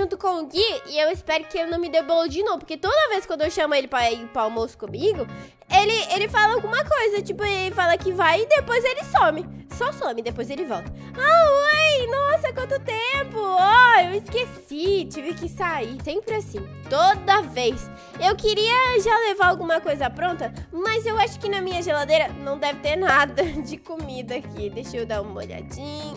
junto com o Gui e eu espero que ele não me dê bolo de novo. Porque toda vez quando eu chamo ele pra ir pro almoço comigo, ele, ele fala alguma coisa. Tipo, ele fala que vai e depois ele some. Só some, depois ele volta. Ah, oi! Nossa, quanto tempo! Oh, eu esqueci, tive que sair. Sempre assim, toda vez. Eu queria já levar alguma coisa pronta, mas eu acho que na minha geladeira não deve ter nada de comida aqui. Deixa eu dar uma olhadinha.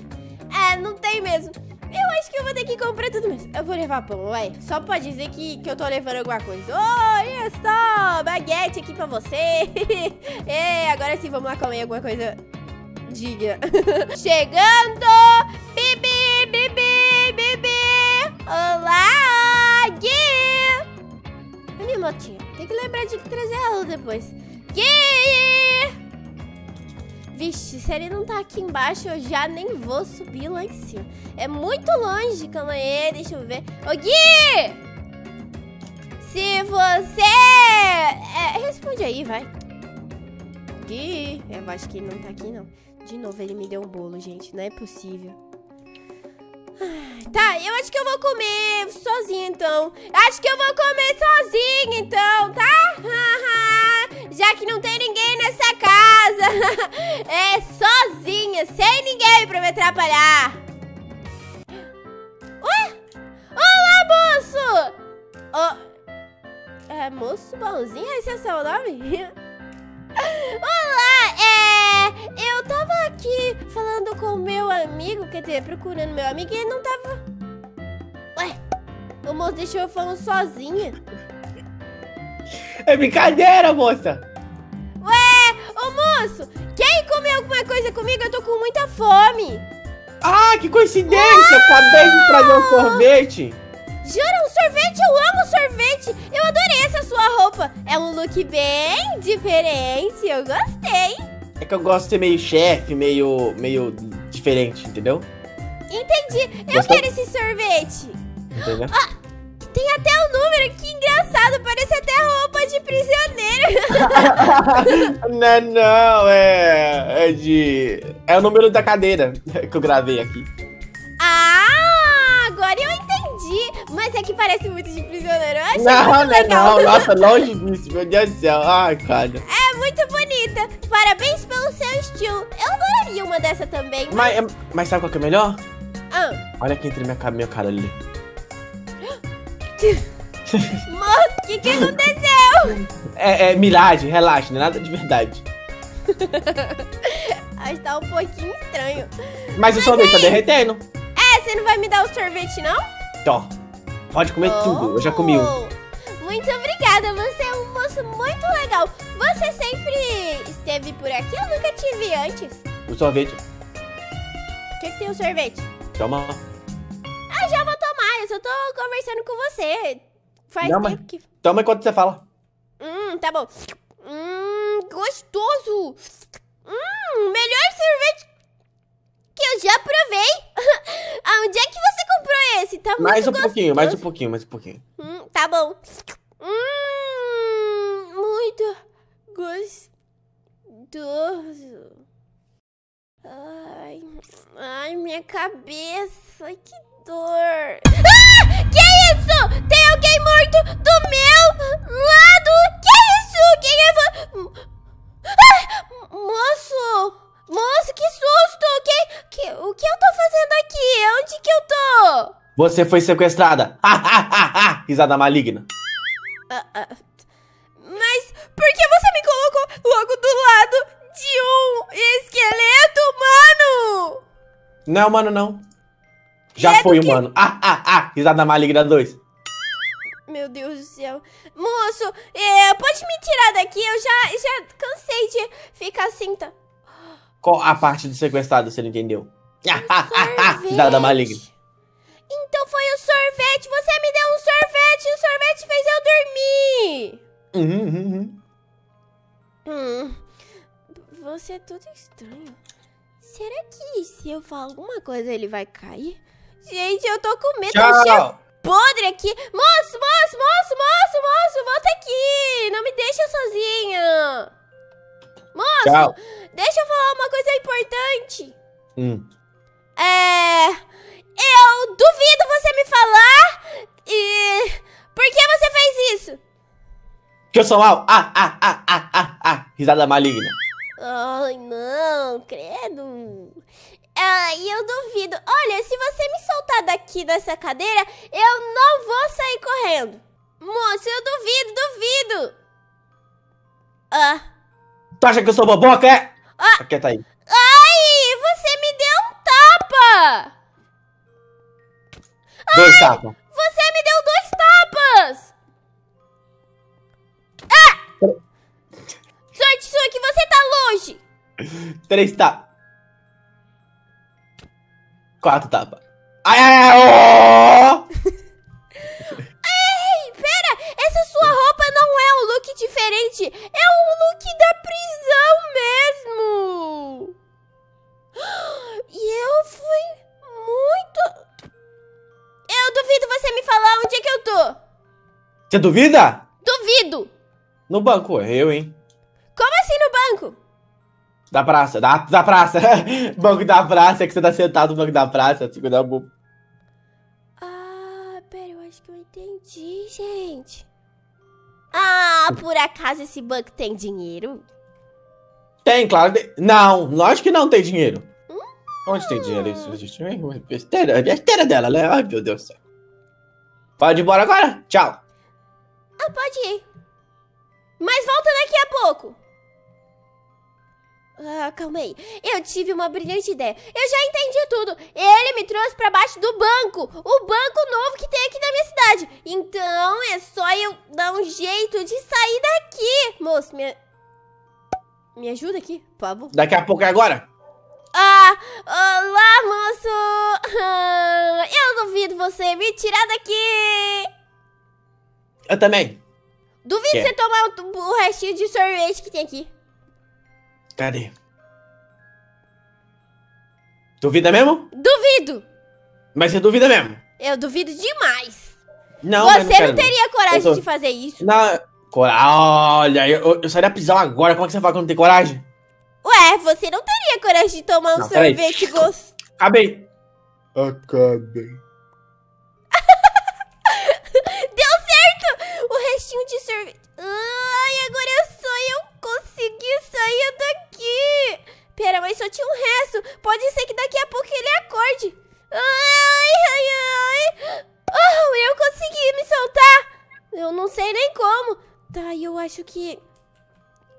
É, não tem mesmo. Eu acho que eu vou ter que comprar tudo mesmo. Eu vou levar pão, ué. Só pra dizer que, que eu tô levando alguma coisa. Olha só, baguete aqui pra você. é, agora sim, vamos lá comer alguma coisa digna. Chegando! Bibi, bibi, bibi! Olá, Gui! A minha motinha. Tem que lembrar de trazer ela depois. Gui! Vixe, se ele não tá aqui embaixo, eu já nem vou subir lá em cima. É muito longe, calma aí, deixa eu ver. Ô, Gui! Se você... É, responde aí, vai. Gui, eu acho que ele não tá aqui, não. De novo, ele me deu um bolo, gente. Não é possível. Tá, eu acho que eu vou comer sozinha, então. Acho que eu vou comer sozinha, então, tá? Já que não tem ninguém nessa casa. É sozinha, sem ninguém pra me atrapalhar. Ué? Olá, moço! Oh, é, moço bonzinho? Esse é seu nome? Olá, é... Eu tava aqui falando com o meu amigo, quer dizer, procurando meu amigo e ele não tava... Ué, o moço deixou eu falando sozinha. É brincadeira, moça. Ué, ô moço, quer ir comer alguma coisa comigo? Eu tô com muita fome. Ah, que coincidência! Uau! Acabei de trazer um sorvete. Jura, um sorvete? Eu amo sorvete. Eu adorei essa sua roupa. É um look bem diferente. Eu gostei. É que eu gosto de ser meio chefe, meio, meio diferente, entendeu? Entendi. Eu Gostou? quero esse sorvete. Entendeu? Ah, tem até o um número. Que engraçado. Parece até roupa de prisioneiro. não, não. É, é de... É o número da cadeira que eu gravei aqui. Ah, agora eu entendi mas é que parece muito de prisioneiro. Eu achei não, muito é legal. Não, nossa, longe disso, meu Deus do céu. Ai, cara. É muito bonita. Parabéns pelo seu estilo. Eu adoraria uma dessa também. Mas, mas, mas sabe qual que é melhor? Ah. Olha aqui entre minha, minha cara ali. Moço, o que, que aconteceu? É, é milagre, relaxa, não é nada de verdade. Acho que tá um pouquinho estranho. Mas, Mas o sorvete tá derretendo. É, você não vai me dar o sorvete, não? Ó, pode comer oh, tudo, eu já comi um. Muito obrigada, você é um moço muito legal. Você sempre esteve por aqui? Eu nunca te vi antes. O sorvete. O que, que tem o sorvete? Toma. Ah, já vou eu só tô conversando com você. Faz Não, tempo que... Toma enquanto você fala. Hum, tá bom. Hum, gostoso. Hum, melhor sorvete que eu já provei. Aonde é que você comprou esse? Tá muito Mais um gostoso. pouquinho, mais um pouquinho, mais um pouquinho. Hum, tá bom. Hum, muito gostoso. Ai, ai, minha cabeça, que dor. Ah! Que isso? Tem alguém morto do meu lado? Que isso? Quem é... Ah! Moço! Moço, que susto! Que, que, o que eu tô fazendo aqui? Onde que eu tô? Você foi sequestrada! Risada maligna. Uh, uh, mas por que você me colocou logo do lado de um esqueleto humano? Não é humano, não. Já é foi humano. Que... Ah, ah, ah! Risada maligna 2. Meu Deus do céu. Moço, é, pode me tirar daqui? Eu já, já cansei de ficar assim, tá? Qual a parte do sequestrado, você não entendeu? Dada maligna. Então foi o sorvete. Você me deu um sorvete e o sorvete fez eu dormir. Uhum, uhum, uhum. Hum. Você é tudo estranho. Será que se eu falar alguma coisa ele vai cair? Gente, eu tô com medo. Tchau. Cheio podre aqui. Moço, moço, moço, moço, moço, volta aqui. Não me deixa sozinha. Moço, Tchau. deixa eu falar uma coisa importante. Hum. É... Eu duvido você me falar e... Por que você fez isso? Que eu sou mal. Ah, ah, ah, ah, ah, ah. Risada maligna. Ai, não, credo. Ai, eu duvido. Olha, se você me soltar daqui dessa cadeira, eu não vou sair correndo. Moço, eu duvido, duvido. Ah. Tu acha que eu sou boboca, é? Ah. Quieta aí. Ai, você me deu um tapa. Dois tapas. Você me deu dois tapas. Ah! Sorte sua que você tá longe. Três tapas. Quatro tapas. Ai, ai, ai, oh! Ei, pera! Essa sua roupa não é um look diferente. É um look da prisão mesmo. E eu fui muito... Eu duvido você me falar onde é que eu tô. Você duvida? Duvido. No banco, eu, hein? Da praça, da, da praça. banco da praça, é que você tá sentado no banco da praça, segunda bu. Ah, pera, eu acho que eu entendi, gente. Ah, por acaso esse banco tem dinheiro? Tem, claro. Não, lógico que não tem dinheiro. Onde tem dinheiro isso? Gente, Besteira, é besteira dela, né? Ai, meu Deus do céu. Pode ir embora agora? Tchau. Ah, pode ir. Mas volta daqui a pouco. Ah, calma aí. Eu tive uma brilhante ideia. Eu já entendi tudo. Ele me trouxe pra baixo do banco. O banco novo que tem aqui na minha cidade. Então é só eu dar um jeito de sair daqui. Moço, me... Me ajuda aqui, por favor. Daqui a pouco é agora? Ah, olá, moço. Ah, eu duvido você me tirar daqui. Eu também. Duvido você tomar o, o restinho de sorvete que tem aqui. Cadê? Duvida mesmo? Duvido. Mas você duvida mesmo? Eu duvido demais. Não, mas você quero, não teria coragem tô- de fazer isso. Não, cora- olha, eu, eu saí da prisão agora. Como é que você fala que eu não tenho coragem? Ué, você não teria coragem de tomar um Não, sorvete gostoso. Acabei. Acabei. Deu certo! O restinho de sorvete. Ai, agora é só eu conseguir sair daqui. Pera, mas só tinha um resto. Pode ser que daqui a pouco ele acorde. Ai, ai, ai. Oh, eu consegui me soltar. Eu não nem como. Tá, eu acho que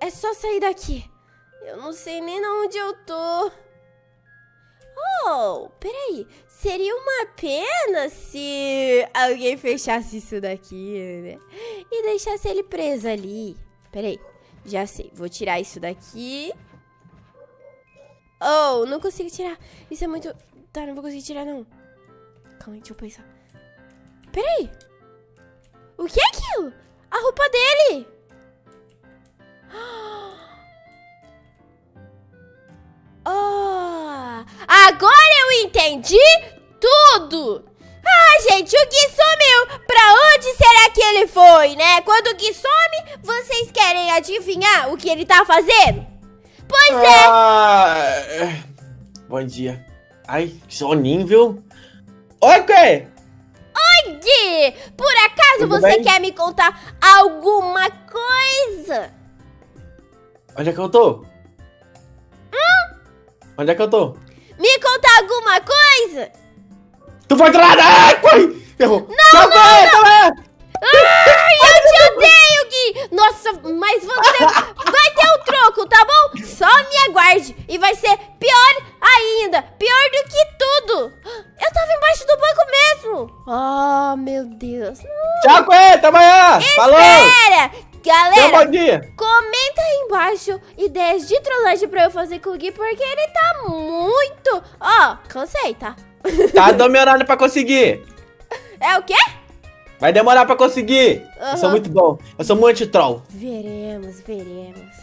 é só sair daqui. Eu não sei nem onde eu tô. Oh, peraí. Seria uma pena se alguém fechasse isso daqui, né? E deixasse ele preso ali. Peraí, já sei. Vou tirar isso daqui. Oh, não consigo tirar. Isso é muito... Tá, não vou conseguir tirar, não. Calma aí, deixa eu pensar. Peraí. O que é aquilo? A roupa dele. Oh, agora eu entendi tudo! Ah, gente, o Gui sumiu! Pra onde será que ele foi, né? Quando o Gui some, vocês querem adivinhar o que ele tá fazendo? Pois é! Ah, é. Bom dia. Ai, que soninho, viu? Oi, Por acaso Tudo você bem? quer me contar alguma coisa? Onde é que eu tô? Onde é que eu tô? Me contar alguma coisa? Tu foi trollada! Ai, foi! Errou! Não, Tchau, não, não. Ai, eu te odeio, Gui! Nossa, mas você vai ter um troco, tá bom? Só me aguarde. E vai ser pior ainda. Pior do que tudo. Eu tava embaixo do banco mesmo. Oh, meu Deus. Tchau, Coelho! Até amanhã! Falou! Espera! Um Galera, comenta aí embaixo ideias de trollagem pra eu fazer com o Gui, porque ele tá muito... Ó, cansei, tá? Tá demorando pra conseguir! É o quê? Vai demorar pra conseguir! Eu sou muito bom. Eu sou muito troll. Veremos, veremos.